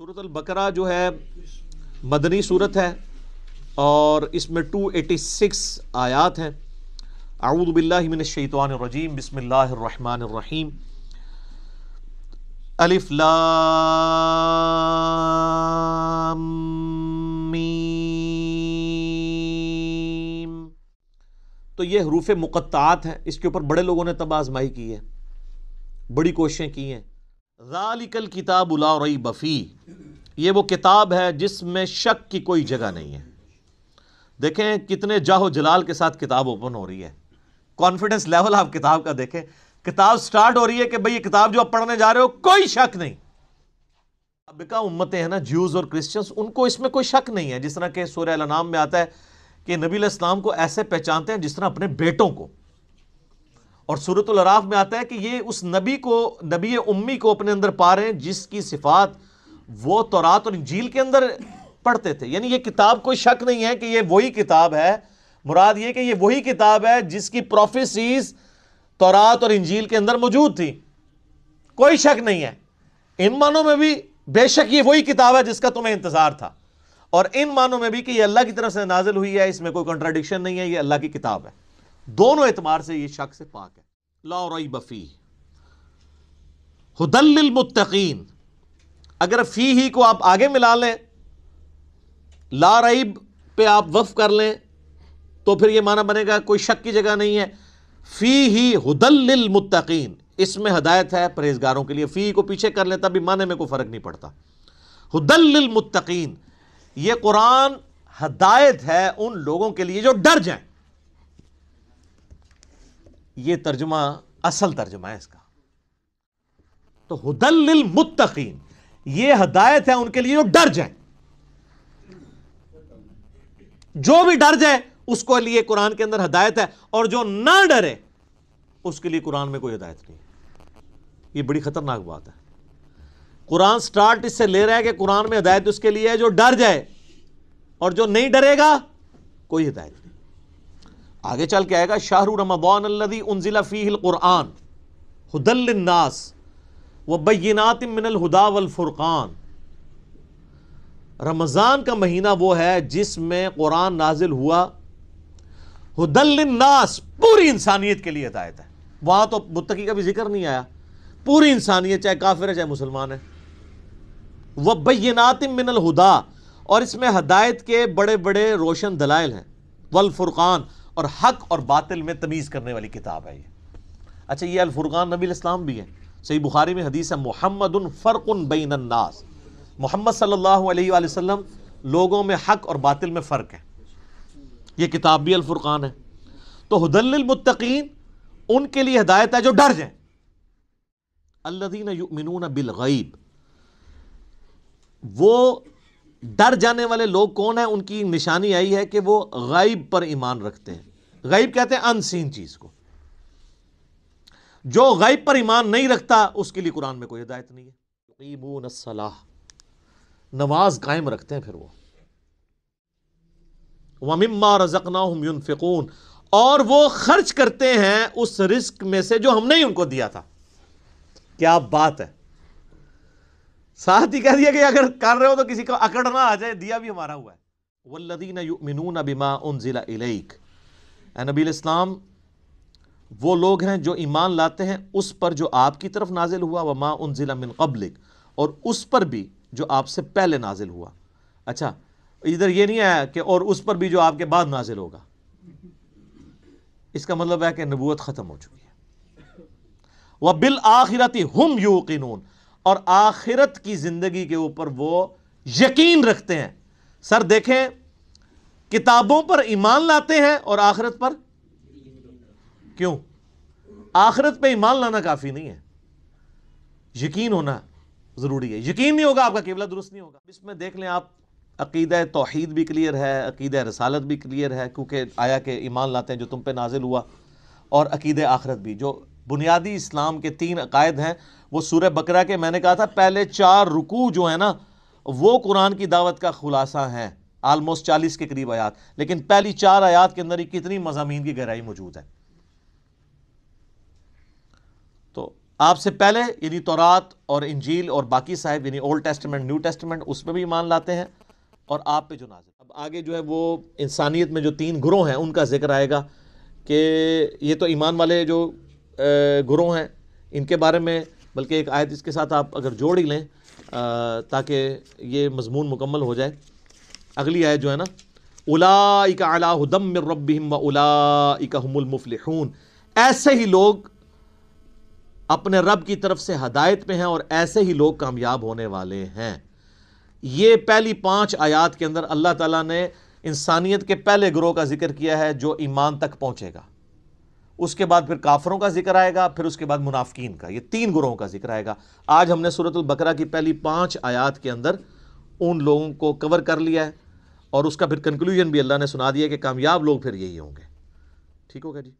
सूरत बकरा जो है, मदनी सूरत है और इसमें 286 आयात हैं। आऊदबिल्लिमिनशैतवानरजीम बसमीम अलिफ तो ये हरूफ मुक़त्तात हैं। इसके ऊपर बड़े लोगों ने तब आजमाई की है, बड़ी कोशिशें की हैं। ज़ालिकल किताब रई बफ़ी ये वो किताब है जिसमें शक की कोई जगह नहीं है। देखें कितने जाहो जलाल के साथ किताब ओपन हो रही है। कॉन्फिडेंस लेवल आप किताब का देखें। किताब स्टार्ट हो रही है कि भाई ये किताब जो आप पढ़ने जा रहे हो, कोई शक नहीं। अब का उम्मतें हैं ना ज्यूज और क्रिश्चियंस उनको इसमें कोई शक नहीं है। जिस तरह के सूर्य नाम में आता है कि नबी इस्लाम को ऐसे पहचानते हैं जिस तरह अपने बेटों को। और सूरत अराफ में आता है कि ये उस नबी को, नबी उम्मी को अपने अंदर पा रहे हैं जिसकी सिफात वो तौरात और इंजील के अंदर पढ़ते थे। यानी ये किताब कोई शक नहीं है कि ये वही किताब है। मुराद ये कि ये वही किताब है जिसकी प्रोफेसीज तौरात और इंजील के अंदर मौजूद थी। कोई शक नहीं है। इन मानों में भी बेशक ये वही किताब है जिसका तुम्हें इंतज़ार था। और इन मानों में भी कि ये अल्लाह की तरफ़ से नाजिल हुई है, इसमें कोई कंट्राडिक्शन नहीं है, ये अल्लाह की किताब है। दोनों एतमार से ये शक से पाक है। लाई बफी हुदलमुत्तकीन अगर फ़ी ही को आप आगे मिला लें ला रईब पे आप वफ कर लें तो फिर ये माना बनेगा कोई शक की जगह नहीं है फ़ी ही हुदलमुत्तकीन इसमें हदायत है परहेजगारों के लिए फ़ी को पीछे कर लें तभी माने में कोई फ़र्क नहीं पड़ता हुदलमुत्तकीन ये कुरान हदायत है उन लोगों के लिए जो डर जाए ये तर्जुमा, असल तर्जुमा है इसका। तो हुदल मुत्तकीन, ये हदायत है उनके लिए जो डर जाए। जो भी डर जाए, उसको लिए कुरान के अंदर हदायत है, और जो ना डरे, उसके लिए कुरान में कोई हदायत नहीं। ये बड़ी खतरनाक बात है। कुरान स्टार्ट इससे ले रहा है कि कुरान में हदायत उसके लिए है, जो डर जाए, और जो नहीं डरेगा, कोई हिदायत नहीं। आगे चल के आएगा, शाहरु रमदान अल्लदी उनजिला फ़ील कुरान हुदलनास व बैनात मिनल हुदा वल फुरकान. रमज़ान का महीना वो है जिसमें कुरान नाजिल हुआ। हुदलनास पूरी इंसानियत के लिए हिदायत है। वहाँ तो मुत्तकी का भी ज़िक्र नहीं आया। पूरी इंसानियत, चाहे काफिर है, चाहे मुसलमान है। वह बैनात मिनल हुदा, और इसमें हदायत के बड़े बड़े रोशन दलाइल हैं। वल फुरकान और हक और बातिल में तमीज़ करने वाली किताब है ये। अच्छा ये अलफुरकान नबी इस्लाम भी है। सही बुखारी में हदीस है मोहम्मद फ़र्क़ुन बैन अन्नास मोहम्मद सल्लल्लाहु अलैहि वसल्लम लोगों में हक और बातिल में फ़र्क है। ये किताब भी अलफुरकान है। तो हदलमुत्तकीन उनके लिए हदायत है जो डर जाए। अल्लादीन युमिनून बिलगैब वो डर जाने वाले लोग कौन है? उनकी निशानी आई है कि वो गायब पर ईमान रखते हैं। गायब कहते हैं अनसीन चीज़ को। जो गायब पर ईमान नहीं रखता, उसके लिए कुरान में कोई हिदायत नहीं है। सलाह नमाज़ कायम रखते हैं फिर वो। वमिम्मा रजकना फ़िकून और वो खर्च करते हैं उस रिस्क में से जो हमने ही उनको दिया था। क्या बात है। साथ ही कह दिया कि अगर कर रहे हो तो किसी को अकड़ ना आ जाए, दिया भी हमारा हुआ है। वल्लदीन युमिनून बिमा उनजिला इलैक। नबी इस्लाम, वो लोग हैं जो ईमान लाते हैं, उस पर जो आपकी तरफ़ नाजिल हुआ व माँ उनजिला मिन कबलिक, और उस पर भी जो आपसे पहले नाजिल हुआ। अच्छा इधर ये नहीं आया कि और उस पर भी जो आपके बाद नाजिल होगा। इसका मतलब है कि नबूत ख़त्म हो चुकी है। वह बिल आखिरती हम यूकिनून, और आखिरत की ज़िंदगी के ऊपर वो यकीन रखते हैं। सर, देखें किताबों पर ईमान लाते हैं और आखिरत पर? क्यों? आखिरत पे ईमान लाना काफ़ी नहीं है। यकीन होना ज़रूरी है। यकीन नहीं होगा, आपका केवला दुरुस्त नहीं होगा। इसमें देख लें आप, अकीद तोहद भी क्लियर है, अकीद रसालत भी क्लियर है, क्योंकि आया के ईमान लाते हैं जो तुम पे नाजिल हुआ। और अकीद आखरत भी, जो बुनियादी इस्लाम के तीन अकायद हैं, वो सूर्य बकरा के, मैंने कहा था, पहले चार रुकू जो है ना, वो कुरान की दावत का खुलासा है। आलमोस्ट चालीस के करीब आयात। लेकिन पहली चार आयात के अंदर ही कितनी मजामी की गहराई मौजूद है। तो आपसे पहले यानी तौरात और इंजील और बाकी साहिब यानी ओल्ड टेस्टमेंट, न्यू टेस्टमेंट, उसमें भी ईमान लाते हैं और आप पे जो नाजिल अब आगे जो है वो इंसानियत में जो तीन ग्रोह हैं, उनका ज़िक्र आएगा कि ये तो ईमान वाले जो ग्रोह हैं, इनके बारे में, बल्कि एक आयत इसके साथ आप अगर जोड़ ही लें ताकि ये मजमून मुकम्मल हो जाए। अगली आयत जो है ना, उलाइका अला हुदम व उलाइका हुमुल ऐसे ही लोग अपने रब की तरफ़ से हदायत में हैं और ऐसे ही लोग कामयाब होने वाले हैं। ये पहली पाँच आयात के अंदर अल्लाह ताला ने इंसानियत के पहले ग्रोह का ज़िक्र किया है जो ईमान तक पहुंचेगा। उसके बाद फिर काफरों का ज़िक्र आएगा, फिर उसके बाद मुनाफिकीन का। ये तीन ग्रोहों का ज़िक्र आएगा। आज हमने सूरत बकरा की पहली पाँच आयात के अंदर उन लोगों को कवर कर लिया है। और उसका फिर कंक्लूजन भी अल्लाह ने सुना दिया कि कामयाब लोग फिर यही होंगे। ठीक होगा जी?